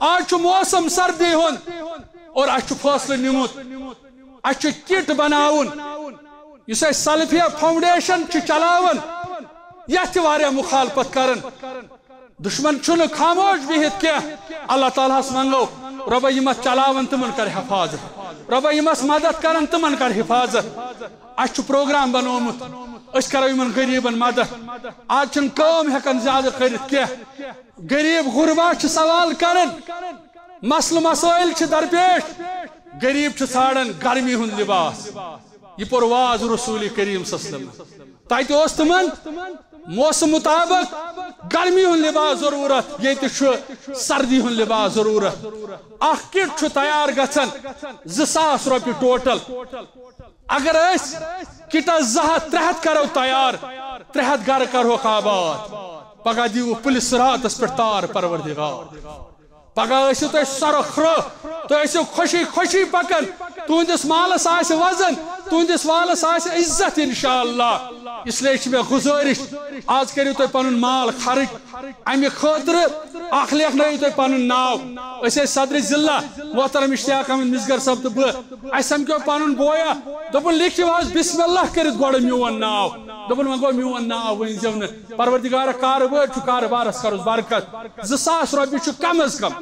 آج موسم سردی ہند اور اچھ فاصلہ نمت اچھ کٹ بناون۔ اس سلفیا فاؤنڈیشن چلاون۔ یار مخالفت کرن۔ دشمن چھن خاموش بہت کی اللہ تعالیٰ منگو۔ رب یہ چلاون تمن کر حفاظت۔ رب یمس مدد کرن تمن کر حفاظت اچھ پروگرام بنومت اس کرو یمن غریبن مدد آج چھن کام ہکن زیادہ کرت کیا غریب غربا چھ سوال کرن مسل مسائل چھ درپیش غریب چھ ساڑن گرمی ہند لباس یہ پرواز رسول کریم صلی اللہ علیہ وسلم تاکہ اس تمن موسم مطابق گرمی ہن لباس ضرورت یعنی یہ چھ سردی ہن لباس ضرورت۔ اخ کٹ چھ تیار گژھن، ز ساس روپیہ ٹوٹل۔ اگر اس کٹا زہت ترہت کرو تیار ترہت گھر کرو آباد۔ پگہ دیو پولیس راتس پہ تار پروردگار۔ پگہ ٲسِو تُہۍ سرخرو تُہۍ ٲسِو خوشی خوشی پکان تُہنٛدِس مالس آسہِ وزن تُہنٛدِس مالس آسہِ عزت انشاءاللہ اس لیے چھِ مےٚ گُزٲرِش آز کٔرِو تُہۍ پنُن مال خرچ امہِ خٲطرٕ اکھ لیکھنٲیِو تُہۍ پنُن ناو أسۍ ٲسۍ صدرِ ضلع محترم اشتیاق احمد مِسگر صٲب تہٕ بہٕ اسہِ سمکھیو پنُن بویا دوٚپُن لیکھِو حظ بسم اللہ کٔرِتھ گۄڈٕ میون ناو دوٚپُن وۄنۍ گوٚو میون ناو ؤنۍزیو نہٕ پروردگارا کارٕبار چھُ کارٕبارس کرُس برکت زٕ ساس رۄپیہِ چھُ کم از کم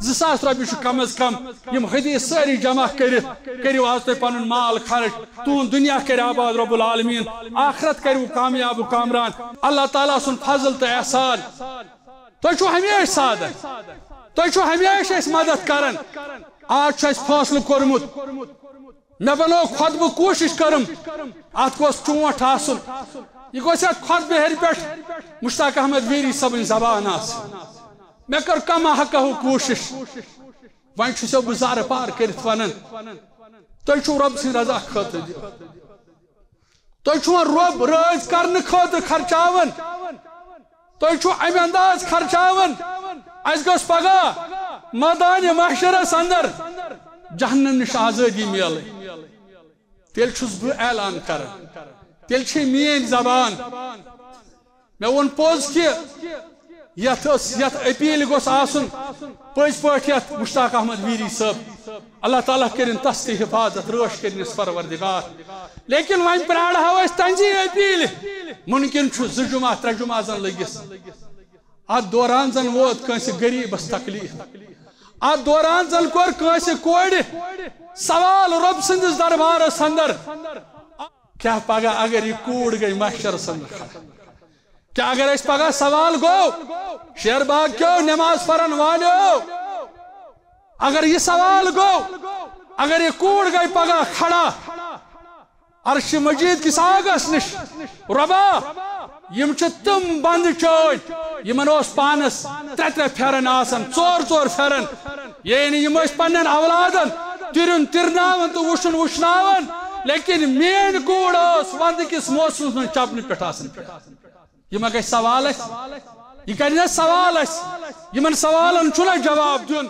زاس روپیہ کم از کم یم حدیث ساری جمع کرت کرو آج تھی پن مال خرچ تہد دنیا کر آباد رب العالمین آخرت کرو کامیاب کامران اللہ تعالیٰ سن فضل تو احسان تھی ہمیشہ سادہ تھی ہمیشہ اس مدد کران آج فاصلہ کورمت مے بنو خود بہ کوشش کرم ات گوس چونٹ آسن یہ گوس خود بہر پہ مشتاق احمد ویری صبن زبان آس میں کر کم حق ہو کوشش وائن چھو بزار پار کرت ونن تو چھو رب سی رضا خاطر دی تو چھو رب راز کرن خاطر خرچاون تو چھو ام انداز خرچاون اس گوس پگا مدان محشر اندر جہنم نش آزادی میل تیل چھس بہ اعلان کرن تیل چھ مین زبان میں ون پوز کہ یت یت اپیل گوس آسن پز پہ یت مشتاق احمد ویری صاحب اللہ تعالیٰ کرن تس تہ حفاظت رٲش کرنس پروردگار لیکن وۄنۍ پرٛارہو أسۍ تنزی اپیل ممکن چھُ زٕ جمعہ ترٛےٚ جمعہ زن لٔگِس اتھ دوران زن ووت کٲنٛسہِ غریٖبس تکلیٖف اتھ دوران زن کوٚر کٲنٛسہِ کورِ سوال رۄب سٕنٛدِس دربارس انٛدر کیٛاہ پگاہ اگر یہِ کوٗر گٔے محشرس انٛدر کیا اگر اس پگہ سوال گو شیر باغ کیوں نماز پڑھن والو اگر یہ سوال گو اگر یہ کوڑ گئی پگہ کھڑا عرش مجید کس آگس نش ربا یم چھ تم بند چوج یمن اس پانس ترے ترے پھرن آسن ژور ژور پھرن یعنی یم اس پنن اولادن ترن ترناون تو وشن وشناون لیکن مین کوڑ اس وند کس موسم من چپن پٹھ آسن یہ ما گئی سوال ہے یہ کرنا سوال ہے یہ من سوالن چھنا جواب دیون